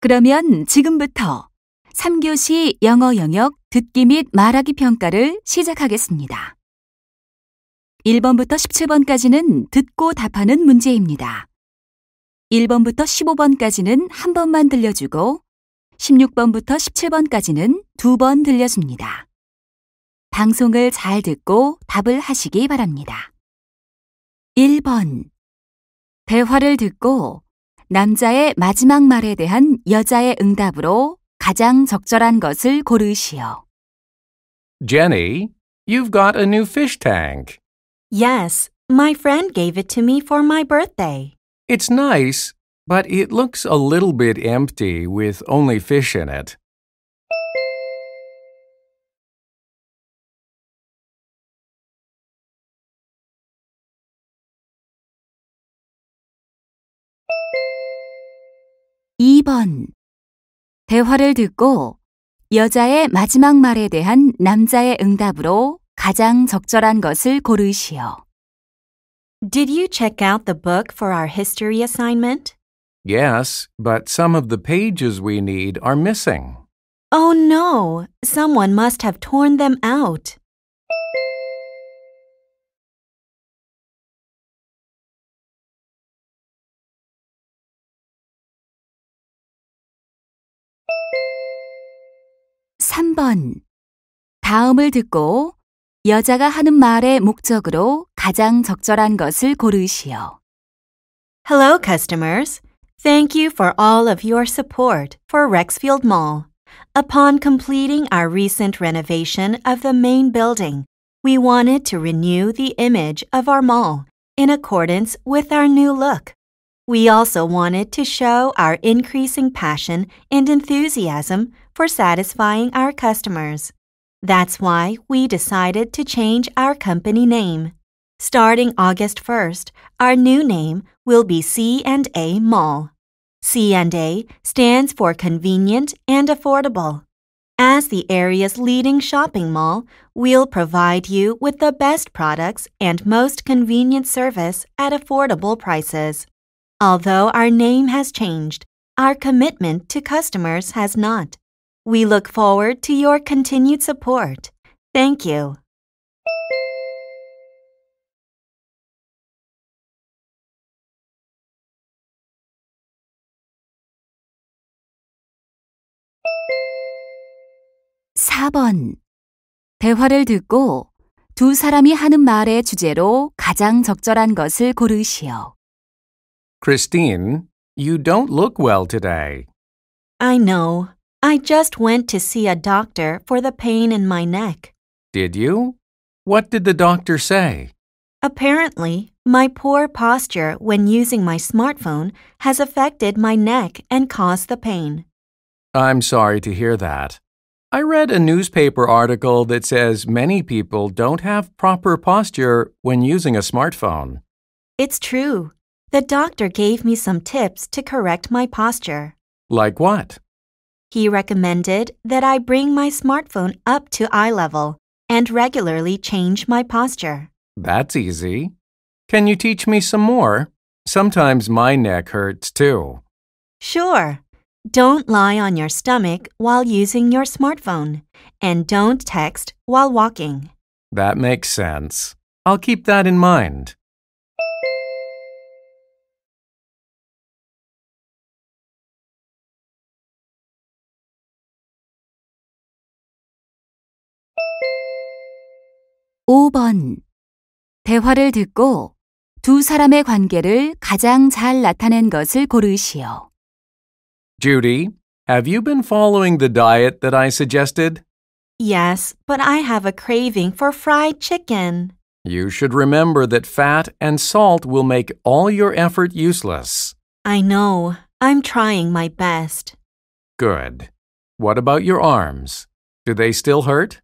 그러면 지금부터 3교시 영어 영역 듣기 및 말하기 평가를 시작하겠습니다. 1번부터 17번까지는 듣고 답하는 문제입니다. 1번부터 15번까지는 한 번만 들려주고 16번부터 17번까지는 두 번 들려줍니다. 방송을 잘 듣고 답을 하시기 바랍니다. 1번. 대화를 듣고 남자의 마지막 말에 대한 여자의 응답으로 가장 적절한 것을 고르시오. Jenny, you've got a new fish tank. Yes, my friend gave it to me for my birthday. It's nice, but it looks a little bit empty with only fish in it. 이 번 대화를 듣고 여자의 마지막 말에 대한 남자의 응답으로 가장 적절한 것을 고르시오. Did you check out the book for our history assignment? Yes, but some of the pages we need are missing. Oh no, someone must have torn them out. 삼번 다음을 듣고 여자가 하는 말의 목적으로 가장 적절한 것을 고르시오. Hello, customers. Thank you for all of your support for Rexfield Mall. Upon completing our recent renovation of the main building, we wanted to renew the image of our mall in accordance with our new look. We also wanted to show our increasing passion and enthusiasm for satisfying our customers. That's why we decided to change our company name. Starting August 1st, our new name will be C&A Mall. C&A stands for convenient and affordable. As the area's leading shopping mall, we'll provide you with the best products and most convenient service at affordable prices. Although our name has changed, our commitment to customers has not. We look forward to your continued support. Thank you. 사번 대화를 듣고 두 사람이 하는 말의 주제로 가장 적절한 것을 고르시오. Christine, you don't look well today. I know. I just went to see a doctor for the pain in my neck. Did you? What did the doctor say? Apparently, my poor posture when using my smartphone has affected my neck and caused the pain. I'm sorry to hear that. I read a newspaper article that says many people don't have proper posture when using a smartphone. It's true. The doctor gave me some tips to correct my posture. Like what? He recommended that I bring my smartphone up to eye level and regularly change my posture. That's easy. Can you teach me some more? Sometimes my neck hurts too. Sure. Don't lie on your stomach while using your smartphone, and don't text while walking. That makes sense. I'll keep that in mind. 오번 대화를 듣고 두 사람의 관계를 가장 잘 나타낸 것을 고르시오. Judy, have you been following the diet that I suggested? Yes, but I have a craving for fried chicken. You should remember that fat and salt will make all your effort useless. I know. I'm trying my best. Good. What about your arms? Do they still hurt?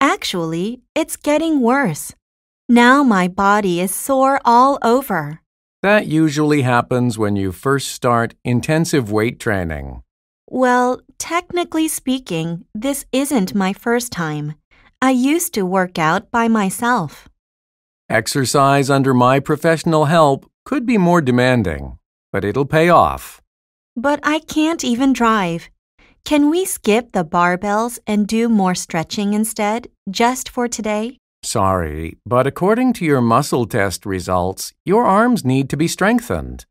Actually, it's getting worse. Now my body is sore all over. That usually happens when you first start intensive weight training. Well, technically speaking, this isn't my first time. I used to work out by myself. Exercise under my professional help could be more demanding, but it'll pay off. but I can't even drive. Can we skip the barbells and do more stretching instead, just for today? Sorry, but according to your muscle test results, your arms need to be strengthened.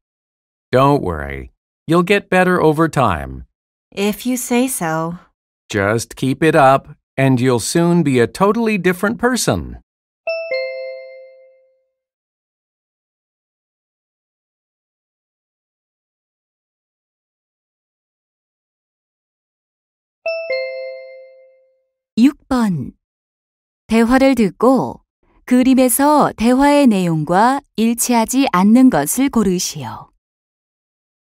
Don't worry, you'll get better over time. If you say so. Just keep it up, and you'll soon be a totally different person. 육 번 대화를 듣고 그림에서 대화의 내용과 일치하지 않는 것을 고르시오.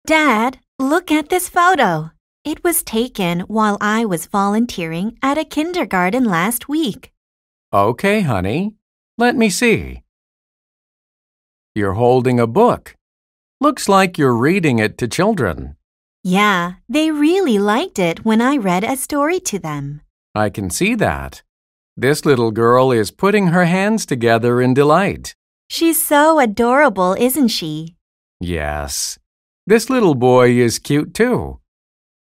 Dad, look at this photo. It was taken while I was volunteering at a kindergarten last week. Okay, honey. Let me see. You're holding a book. Looks like you're reading it to children. Yeah, they really liked it when I read a story to them. I can see that. This little girl is putting her hands together in delight. She's so adorable, isn't she? Yes. This little boy is cute too.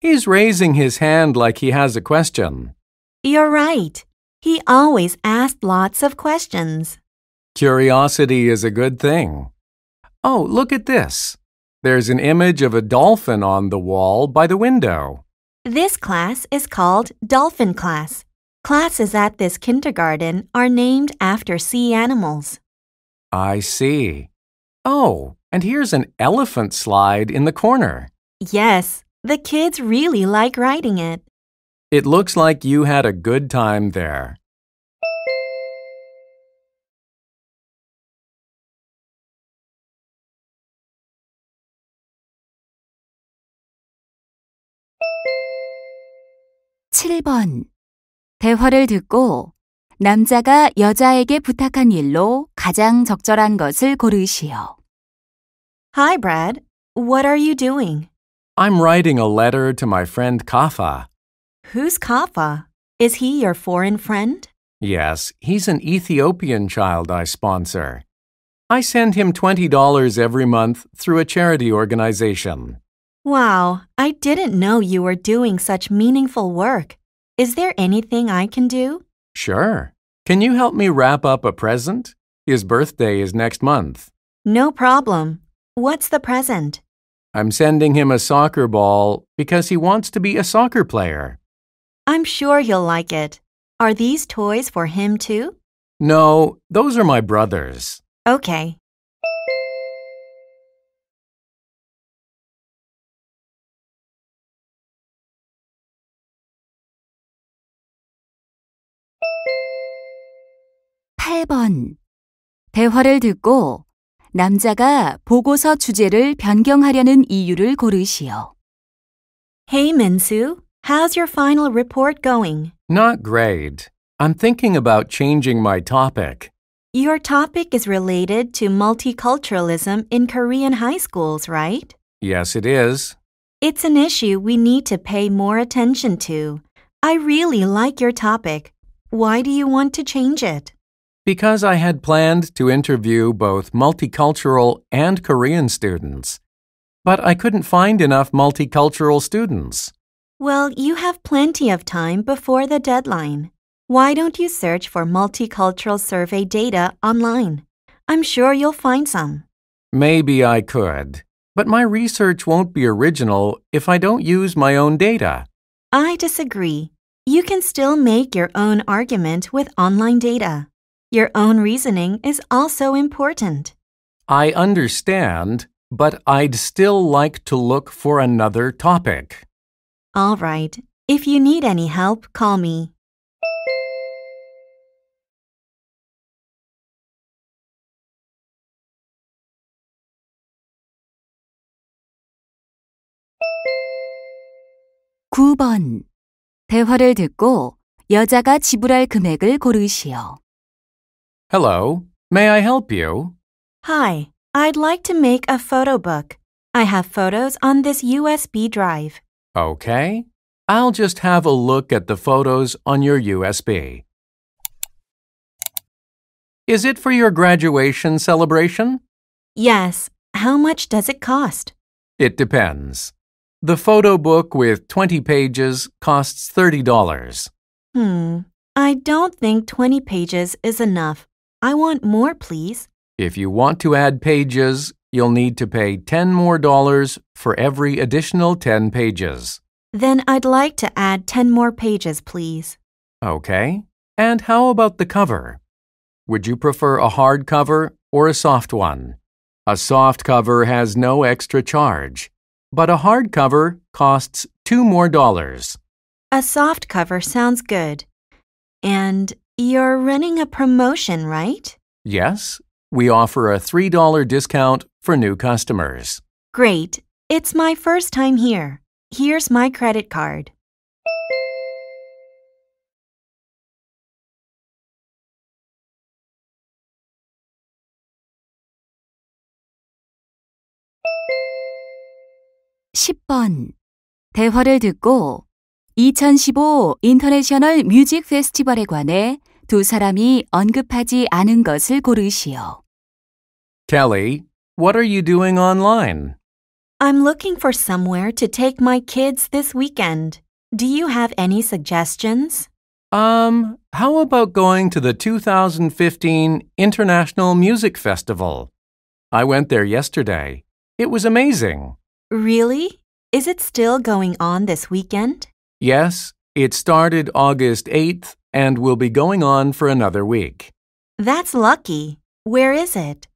He's raising his hand like he has a question. You're right. He always asked lots of questions. Curiosity is a good thing. Oh, look at this. There's an image of a dolphin on the wall by the window. This class is called Dolphin Class. Classes at this kindergarten are named after sea animals. I see. Oh, and here's an elephant slide in the corner. Yes, the kids really like riding it. It looks like you had a good time there. 칠번 대화를 듣고 남자가 여자에게 부탁한 일로 가장 적절한 것을 고르시오. Hi, Brad. What are you doing? I'm writing a letter to my friend Kafa. Who's Kafa? Is he your foreign friend? Yes, he's an Ethiopian child I sponsor. I send him $20 every month through a charity organization. Wow, I didn't know you were doing such meaningful work. Is there anything I can do? Sure. Can you help me wrap up a present? His birthday is next month. No problem. What's the present? I'm sending him a soccer ball because he wants to be a soccer player. I'm sure he'll like it. Are these toys for him too? No, those are my brothers. Okay. 팔 번 대화를 듣고 남자가 보고서 주제를 변경하려는 이유를 고르시오. Hey, Minsu. How's your final report going? Not great. I'm thinking about changing my topic. Your topic is related to multiculturalism in Korean high schools, right? Yes, it is. It's an issue we need to pay more attention to. I really like your topic. Why do you want to change it? Because I had planned to interview both multicultural and Korean students. But I couldn't find enough multicultural students. Well, you have plenty of time before the deadline. Why don't you search for multicultural survey data online? I'm sure you'll find some. Maybe I could. But my research won't be original if I don't use my own data. I disagree. You can still make your own argument with online data. Your own reasoning is also important. I understand, but I'd still like to look for another topic. All right. If you need any help, call me. 구 번 대화를 듣고 여자가 지불할 금액을 고르시오. Hello, may I help you? Hi, I'd like to make a photo book. I have photos on this USB drive. Okay. I'll just have a look at the photos on your USB. Is it for your graduation celebration? Yes. How much does it cost? It depends. The photo book with 20 pages costs $30. Hmm. I don't think 20 pages is enough. I want more, please. If you want to add pages, you'll need to pay 10 more dollars for every additional 10 pages. Then I'd like to add 10 more pages, please. Okay. And how about the cover? Would you prefer a hard cover or a soft one? A soft cover has no extra charge, but a hard cover costs two more dollars. A soft cover sounds good. And you're running a promotion, right? Yes, we offer a $3 discount for new customers. Great. It's my first time here. Here's my credit card. 십 번 대화를 듣고 2015 인터내셔널 뮤직 페스티벌에 관해 두 사람이 언급하지 않은 것을 고르시오. Kelly, what are you doing online? I'm looking for somewhere to take my kids this weekend. Do you have any suggestions? Um, how about going to the 2015 International Music Festival? I went there yesterday. It was amazing. Really? Is it still going on this weekend? Yes, it started August 8th and will be going on for another week. That's lucky. Where is it?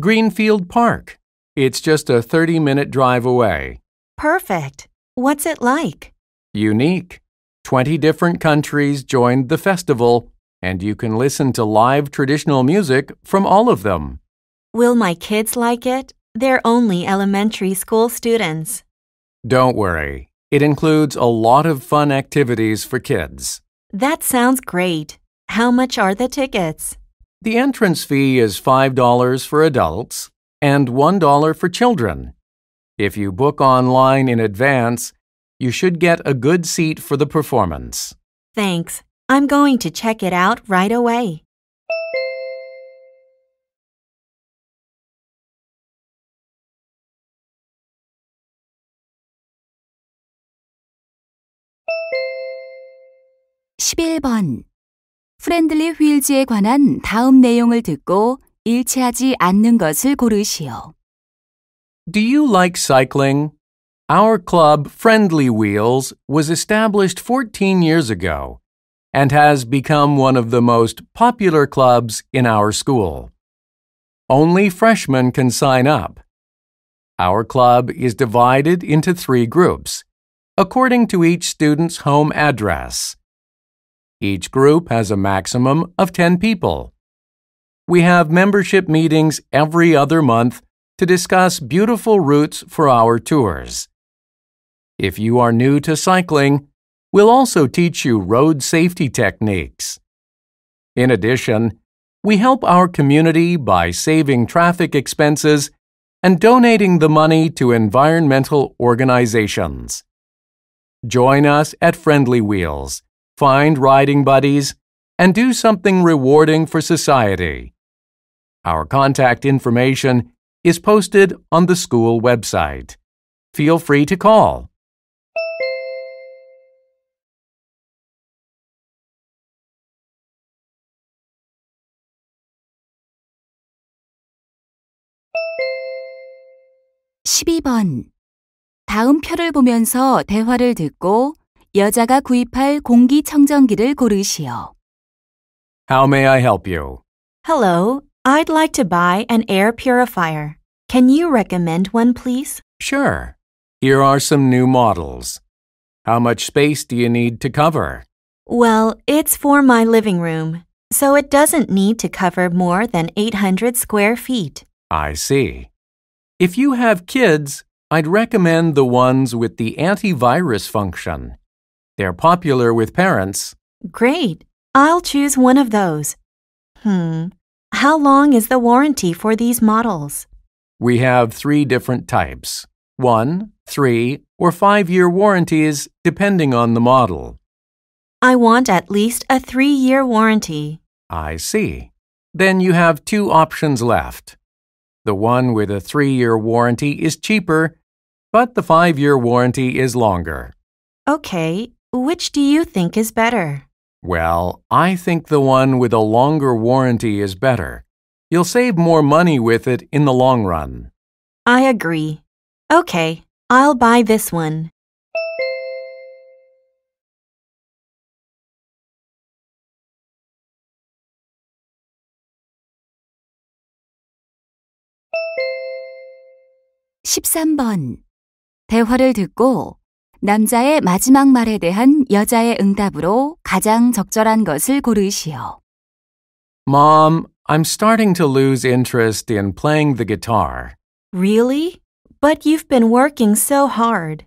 Greenfield Park. It's just a 30 minute drive away. Perfect. What's it like? Unique. 20 different countries joined the festival, and you can listen to live traditional music from all of them. Will my kids like it? They're only elementary school students. Don't worry, it includes a lot of fun activities for kids. That sounds great. How much are the tickets? The entrance fee is $5 for adults and $1 for children. If you book online in advance, you should get a good seat for the performance. Thanks. I'm going to check it out right away. 프렌들리 휠즈에 관한 다음 내용을 듣고 일치하지 않는 것을 고르시오. Do you like cycling? Our club, Friendly Wheels, was established 14 years ago and has become one of the most popular clubs in our school. Only freshmen can sign up. Our club is divided into three groups, according to each student's home address. Each group has a maximum of 10 people. We have membership meetings every other month to discuss beautiful routes for our tours. If you are new to cycling, we'll also teach you road safety techniques. In addition, we help our community by saving traffic expenses and donating the money to environmental organizations. Join us at Friendly Wheels, find riding buddies, and do something rewarding for society. Our contact information is posted on the school website. Feel free to call. 십이 번 다음 표를 보면서 대화를 듣고 여자가 구입할 공기청정기를 고르시오. How may I help you? Hello. I'd like to buy an air purifier. Can you recommend one, please? Sure. Here are some new models. How much space do you need to cover? Well, it's for my living room, so it doesn't need to cover more than 800 square feet. I see. If you have kids, I'd recommend the ones with the antivirus function. They're popular with parents. Great. I'll choose one of those. Hmm. How long is the warranty for these models? We have three different types one, three, or five year warranties depending on the model. I want at least a three year warranty. I see. Then you have two options left. The one with a three year warranty is cheaper, but the five year warranty is longer. Okay, which do you think is better? Well, I think the one with a longer warranty is better. You'll save more money with it in the long run. I agree. Okay, I'll buy this one. 십삼 번 대화를 듣고 남자의 마지막 말에 대한 여자의 응답으로 가장 적절한 것을 고르시오. Mom, I'm starting to lose interest in playing the guitar. Really? But you've been working so hard.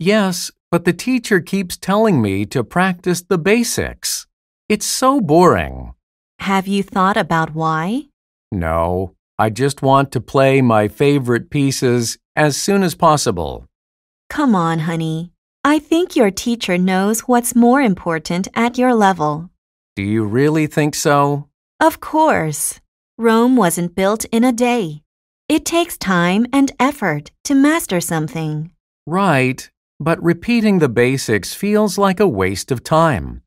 Yes, but the teacher keeps telling me to practice the basics. It's so boring. Have you thought about why? No, I just want to play my favorite pieces as soon as possible. Come on, honey. I think your teacher knows what's more important at your level. Do you really think so? Of course. Rome wasn't built in a day. It takes time and effort to master something. Right, but repeating the basics feels like a waste of time.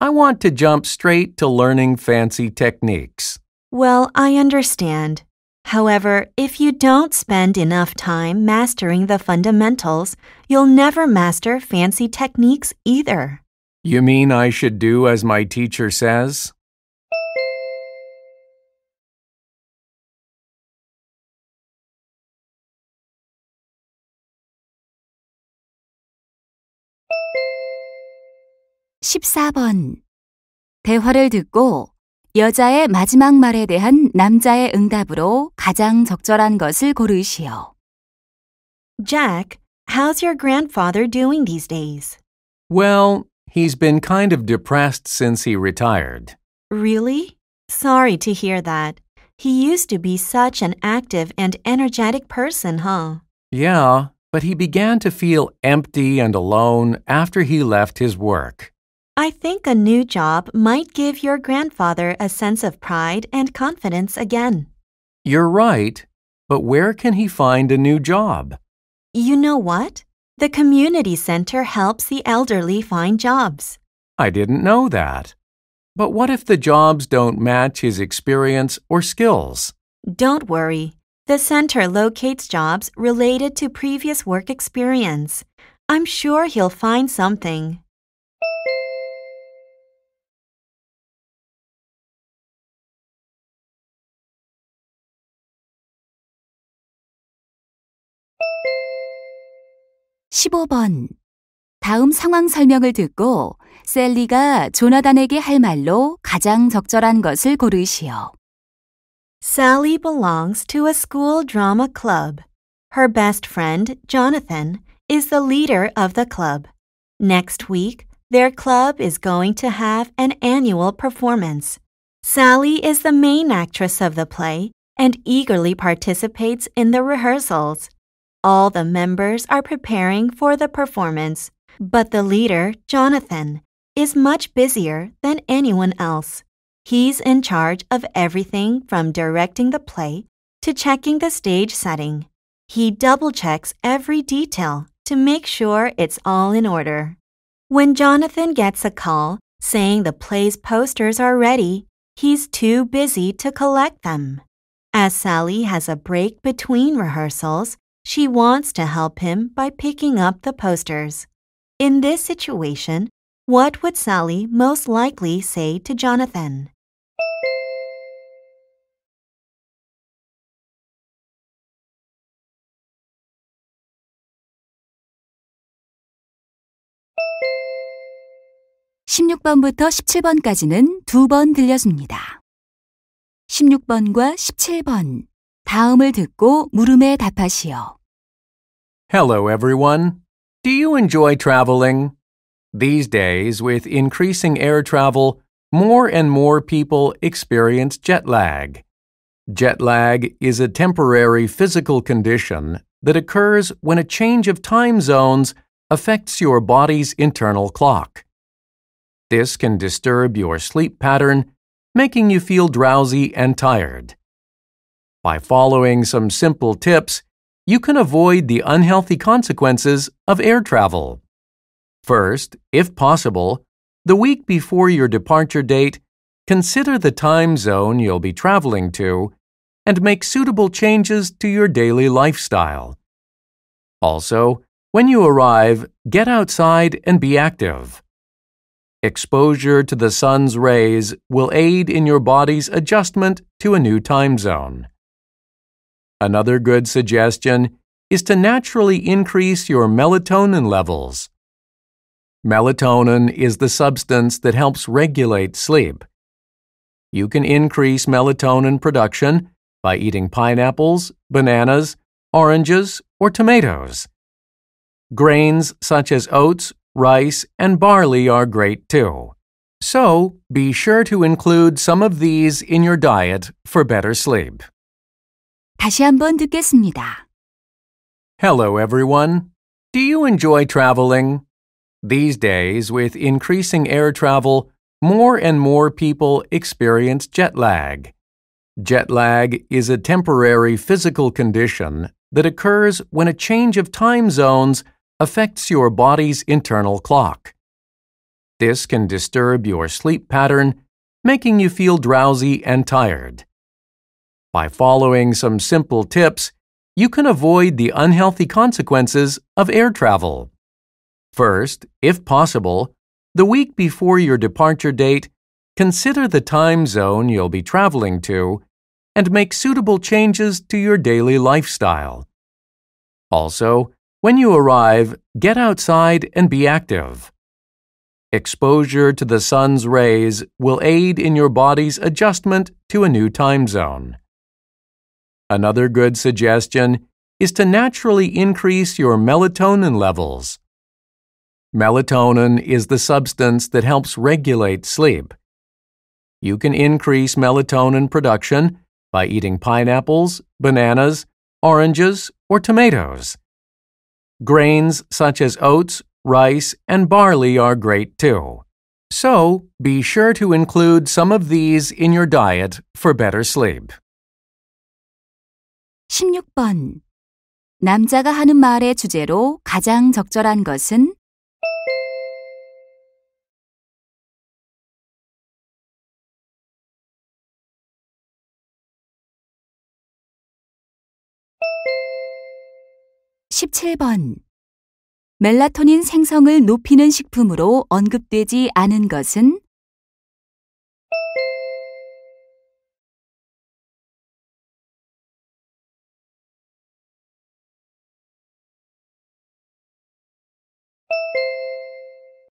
I want to jump straight to learning fancy techniques. Well, I understand. However, if you don't spend enough time mastering the fundamentals, you'll never master fancy techniques either. You mean I should do as my teacher says? 십사 번 대화를 듣고 여자의 마지막 말에 대한 남자의 응답으로 가장 적절한 것을 고르시오. Jack, how's your grandfather doing these days? Well, he's been kind of depressed since he retired. Really? Sorry to hear that. He used to be such an active and energetic person, huh? Yeah, but he began to feel empty and alone after he left his work. I think a new job might give your grandfather a sense of pride and confidence again. You're right, but where can he find a new job? You know what? The community center helps the elderly find jobs. I didn't know that. But what if the jobs don't match his experience or skills? Don't worry. The center locates jobs related to previous work experience. I'm sure he'll find something. 십오 번 다음 상황 설명을 듣고 셀리가 조나단에게 할 말로 가장 적절한 것을 고르시오. Sally belongs to a school drama club. Her best friend, Jonathan, is the leader of the club. Next week, their club is going to have an annual performance. Sally is the main actress of the play and eagerly participates in the rehearsals. All the members are preparing for the performance, but the leader, Jonathan, is much busier than anyone else. He's in charge of everything from directing the play to checking the stage setting. He double checks every detail to make sure it's all in order. When Jonathan gets a call saying the play's posters are ready, he's too busy to collect them. As Sally has a break between rehearsals, she wants to help him by picking up the posters. In this situation, what would Sally most likely say to Jonathan? 십육 번부터 십칠 번까지는 두 번 들려줍니다. 십육 번과 십칠 번 다음을 듣고 물음에 답하시오. Hello, everyone. Do you enjoy traveling? These days, with increasing air travel, more and more people experience jet lag. Jet lag is a temporary physical condition that occurs when a change of time zones affects your body's internal clock. This can disturb your sleep pattern, making you feel drowsy and tired. By following some simple tips, you can avoid the unhealthy consequences of air travel. First, if possible, the week before your departure date, consider the time zone you'll be traveling to and make suitable changes to your daily lifestyle. Also, when you arrive, get outside and be active. Exposure to the sun's rays will aid in your body's adjustment to a new time zone. Another good suggestion is to naturally increase your melatonin levels. Melatonin is the substance that helps regulate sleep. You can increase melatonin production by eating pineapples, bananas, oranges, or tomatoes. Grains such as oats, rice, and barley are great too. So, be sure to include some of these in your diet for better sleep. 다시 한번 듣겠습니다. Hello, everyone. Do you enjoy traveling? These days, with increasing air travel, more and more people experience jet lag. Jet lag is a temporary physical condition that occurs when a change of time zones affects your body's internal clock. This can disturb your sleep pattern, making you feel drowsy and tired. By following some simple tips, you can avoid the unhealthy consequences of air travel. First, if possible, the week before your departure date, consider the time zone you'll be traveling to and make suitable changes to your daily lifestyle. Also, when you arrive, get outside and be active. Exposure to the sun's rays will aid in your body's adjustment to a new time zone. Another good suggestion is to naturally increase your melatonin levels. Melatonin is the substance that helps regulate sleep. You can increase melatonin production by eating pineapples, bananas, oranges, or tomatoes. Grains such as oats, rice, and barley are great too. So, be sure to include some of these in your diet for better sleep. 16번. 남자가 하는 말의 주제로 가장 적절한 것은? (17번) 멜라토닌 생성을 높이는 식품으로 언급되지 않은 것은